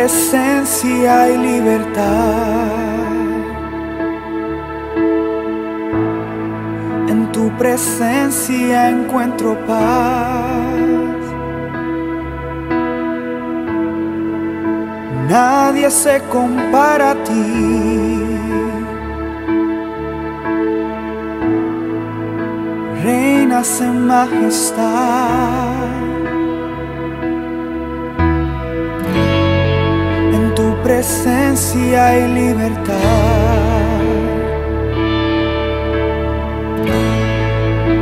presencia hay libertad. En tu presencia encuentro paz. Nadie se compara a ti. Reinas en majestad. Presencia hay libertad.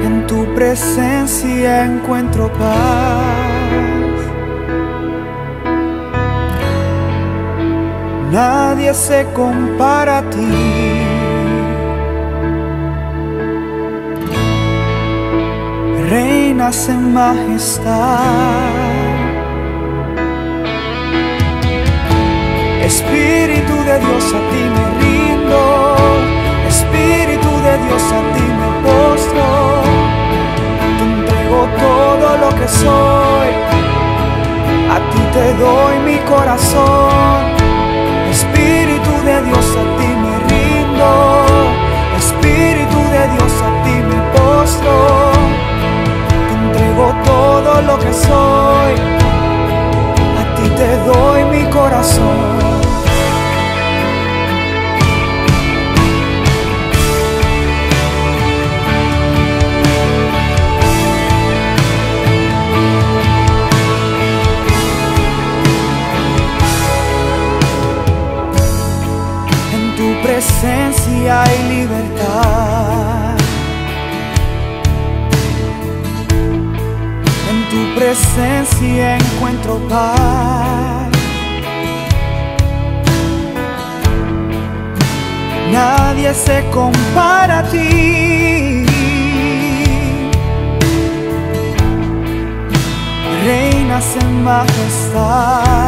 En tu presencia encuentro paz. Nadie se compara a ti. Reinas en majestad. Espíritu de Dios a ti me rindo, Espíritu de Dios a ti me postro, te entrego todo lo que soy, a ti te doy mi corazón, Espíritu de Dios a ti me rindo, Espíritu de Dios a ti me postro, te entrego todo lo que soy, a ti te doy mi corazón. Presencia hay libertad. En tu presencia encuentro paz. Nadie se compara a ti. Reinas en majestad.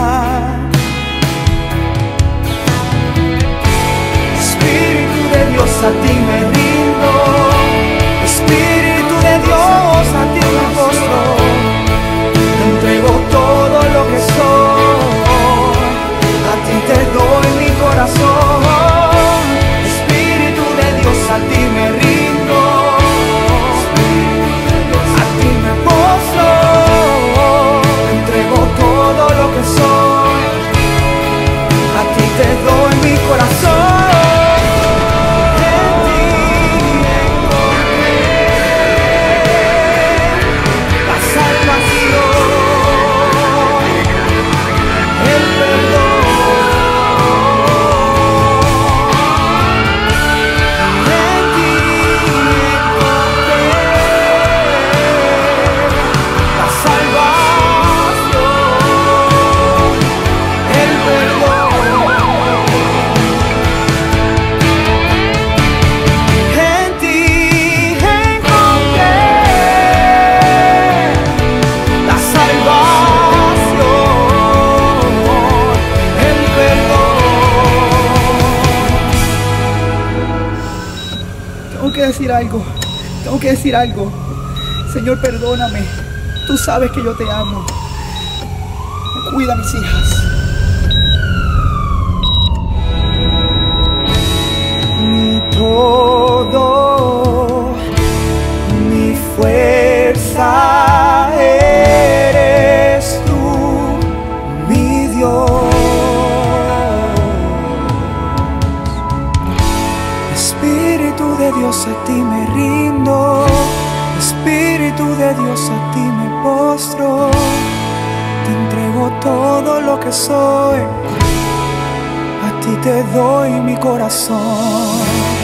Dios a ti me rindo, Tengo que decir algo, tengo que decir algo. Señor, perdóname. Tú sabes que yo te amo. Cuida a mis hijas. A ti me postro, te entrego todo lo que soy. A ti te doy mi corazón.